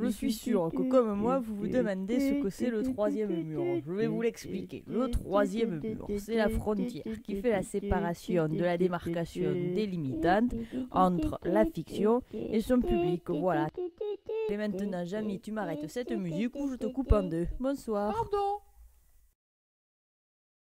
Je suis sûr que comme moi, vous vous demandez ce que c'est le troisième mur. Je vais vous l'expliquer. Le troisième mur, c'est la frontière qui fait la séparation de la démarcation délimitante entre la fiction et son public. Voilà. Et maintenant, Jamy, tu m'arrêtes cette musique ou je te coupe en deux. Bonsoir. Pardon